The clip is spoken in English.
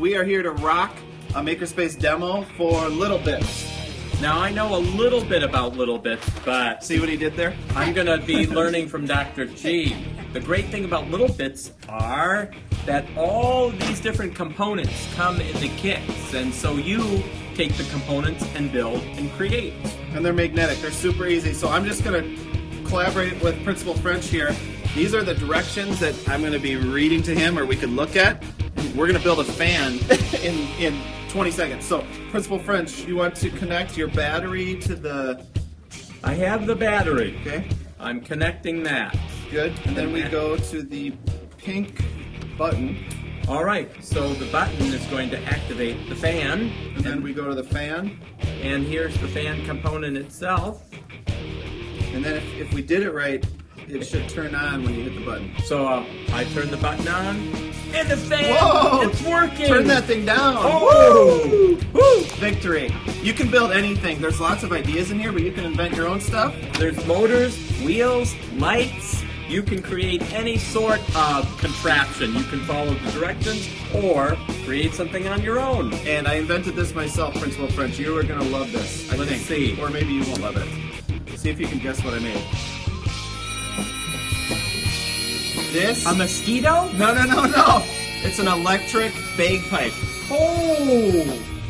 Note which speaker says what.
Speaker 1: we are here to rock a Makerspace demo for LittleBits.
Speaker 2: Now I know a little bit about LittleBits, but
Speaker 1: See what he did there?
Speaker 2: I'm gonna be learning from Dr. G. The great thing about LittleBits are that all these different components come in the kits, and so you take the components and build and create.
Speaker 1: And they're magnetic. They're super easy. So I'm just going to collaborate with Principal French here. These are the directions that I'm going to be reading to him or we could look at. We're going to build a fan in, in 20 seconds. So, Principal French, you want to connect your battery to the.
Speaker 2: I have the battery.
Speaker 1: Okay,
Speaker 2: I'm connecting that.
Speaker 1: good. And then we go to the pink button.
Speaker 2: All right, so the button is going to activate the fan,
Speaker 1: And then we go to the fan.
Speaker 2: and here's the fan component itself.
Speaker 1: And then if, if we did it right, it should turn on when you hit the button.
Speaker 2: So uh, I turn the button on, and the fan,
Speaker 1: Whoa!
Speaker 2: it's working.
Speaker 1: Turn that thing down.
Speaker 2: Oh!
Speaker 1: Woo! Victory. You can build anything. There's lots of ideas in here, but you can invent your own stuff.
Speaker 2: There's motors, wheels, lights. You can create any sort of contraption. You can follow the directions or create something on your own.
Speaker 1: And I invented this myself, Principal French. You are gonna love this. I
Speaker 2: Let's
Speaker 1: think.
Speaker 2: see.
Speaker 1: Or maybe you won't love it. See if you can guess what I made. This?
Speaker 2: A mosquito?
Speaker 1: no, no, no, no. It's an electric bagpipe.
Speaker 2: Oh!